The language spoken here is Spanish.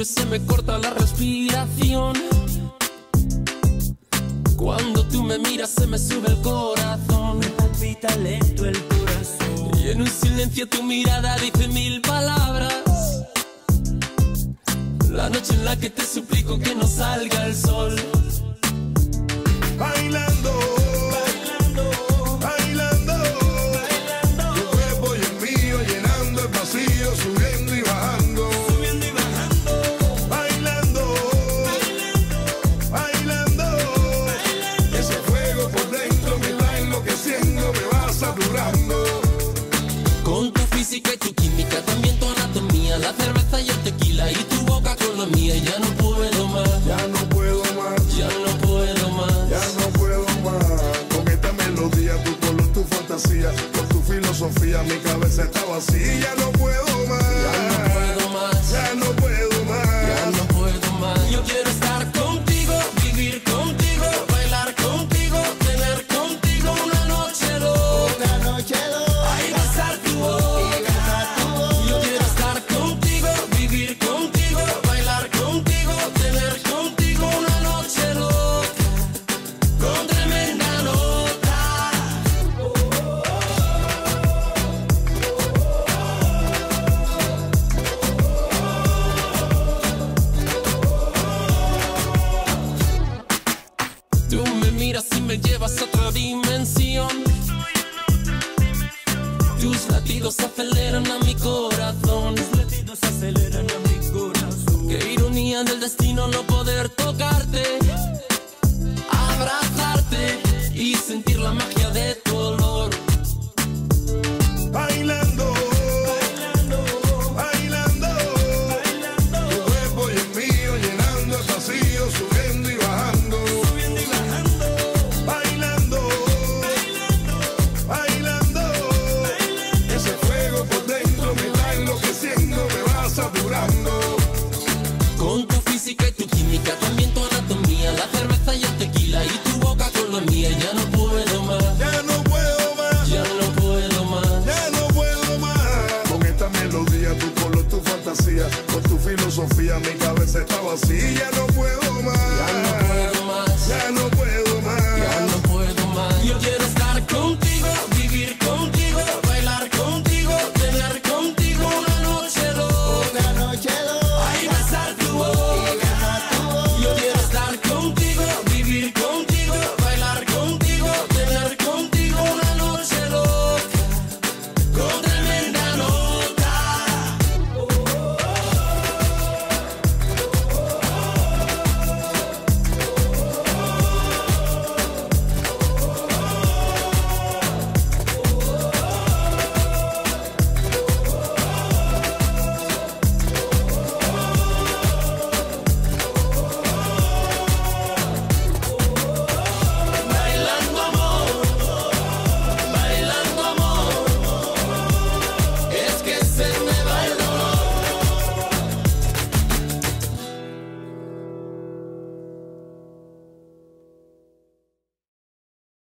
inspiración. Cuando tú me miras se me sube el corazón. Me palpita lento el corazón. Y en un silencio tu mirada dice mil palabras. La noche en la que te suplico que no salga el sol. Bailando, Con tu física y tu química, también tu anatomía, la cerveza y el tequila y tu boca con la mía. Ya no puedo más, Ya no puedo más, ya no puedo más. ya no puedo más. Con esta melodía, tu color, tu fantasía, con tu filosofía, mi cabeza está vacía. Tú me miras y me llevas a otra dimensión. Tus latidos aceleran a mi corazón. fantasía, con tu filosofía mi cabeza está vacía. No